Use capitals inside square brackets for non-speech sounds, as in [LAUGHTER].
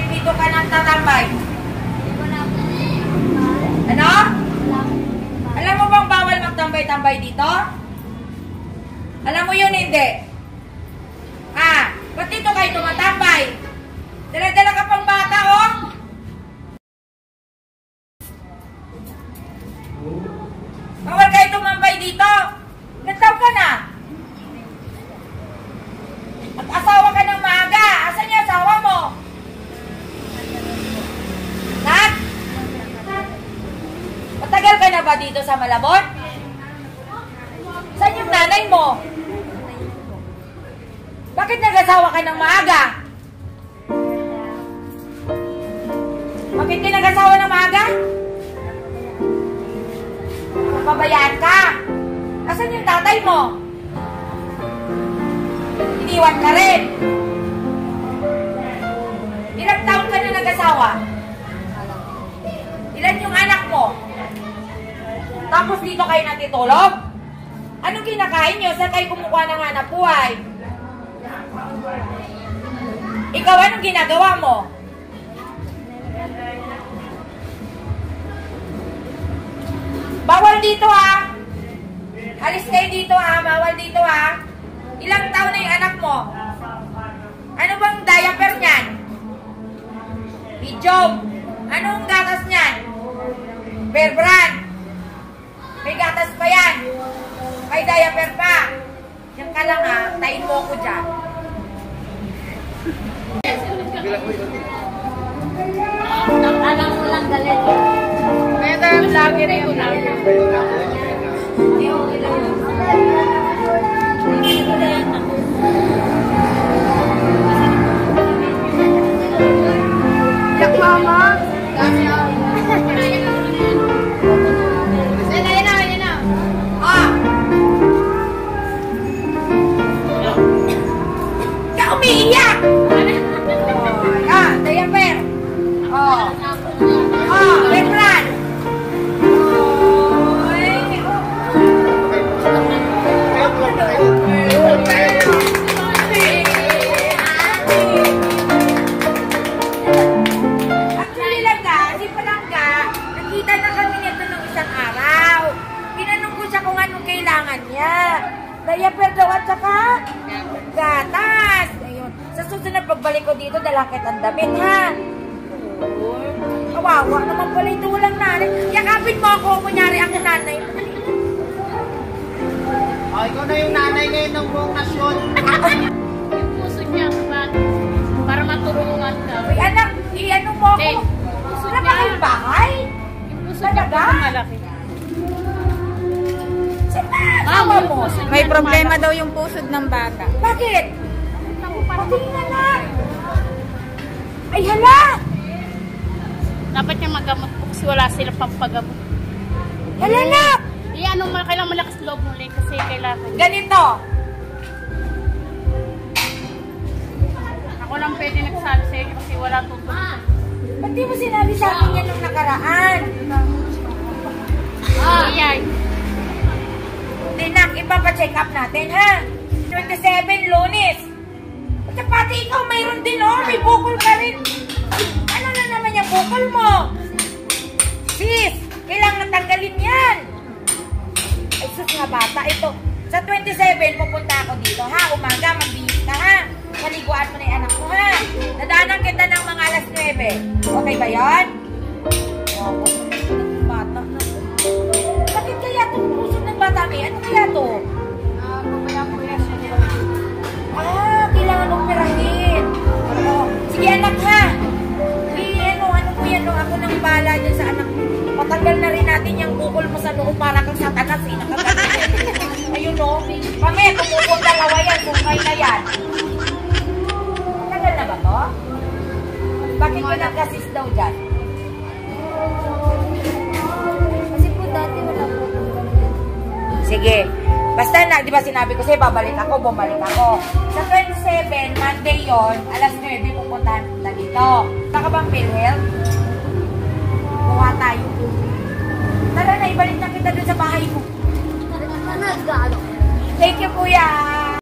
bakit dito ka nang tatambay? Ano? Alam mo bang bawal magtambay-tambay dito? Alam mo yun, hindi. Ah, ba't dito kayo tumatambay? Dala-dala ka pang bata, oh! Bawal kayo tumambay dito! Nagtaw ka na! Ka ba dito sa Malabon? Saan yung nanay mo? Bakit nag-asawa ka ng maaga? Bakit ka nag-asawa ng maaga? Napabayaan ka. Asan yung tatay mo? Iniwan ka rin. Dito kayo natitulog? Anong kinakain nyo? Saan kayo kumukuha ng hanap buhay? Ikaw, anong ginagawa mo? Bawal dito ha! Alis kayo dito ha! Bawal dito ha! Ilang taon na yung anak mo? Ano bang diaper niyan? Bijog! Anong gatas niyan? Bear May diaper pa! Yan ka lang ha, tayin mo ko dyan. Alam mo lang galit. Kaya tayo vlogger eh, vlogger. Yak siya kung anong kailangan niya. Diaper daw at saka gatas. Ayun. Sa susunod pagbalik ko dito, dala kitang damit, ha? Kawawa naman pala ito walang nanay. Yakapin mo ako, kunyari ako nanay. Oh, ikaw na yung nanay ngayon ng buong nasyon. [LAUGHS] Yung puso niya, ba- para matulungan ka. Uy, anak, i-ano mo ako. Hey, Wala ba kayong bahay? Yung puso niya, Talaga? puso malaki. Asawa mo. May problema daw yung pusod ng bata. Bakit? Patingin anak. Ay, hala! Dapat niya magamot po kasi wala sila pampagamot. Hala, anak! Eh, ano, kailangan malakas loob lang kasi kailangan. Ganito. Ako lang pwede nagsabi sa inyo kasi wala tutulong. Ba't di mo sinabi sa akin yan nung nakaraan? Ah. Iyay. Hindi, nak, ipapacheck up natin, ha? 27, lunes. At pati ikaw, mayroon din, oh. May bukol ka rin. Na naman yung bukol mo? Sis, kailangan tanggalin yan. Ay, sus nga bata. Ito, sa 27, pupunta ako dito, ha? Umaga, magbihis ka, ha? Maliguan mo na yung anak mo, ha? Nadaanan kita ng mga alas 9. Okay ba yan? Oh, bata na. Bakit kaya itong puso ng bata, may? Ano kaya to? Bala dyan sa anak mo. Patanggal na rin natin yung bukol mo sa noo para kang satanas eh. Nakagalit. Ayun no. Kami, tumupong dalawa yan. Sungkay na yan. Tagal na ba to? Bakit ka nag-assist daw dyan? Kasi po dati wala po. Sige. Basta na, di ba sinabi ko sa'yo, babalik ako, bumalik ako. Sa 27, Monday yon alas 9, pupuntahan kita dito. Saka bang PhilHealth?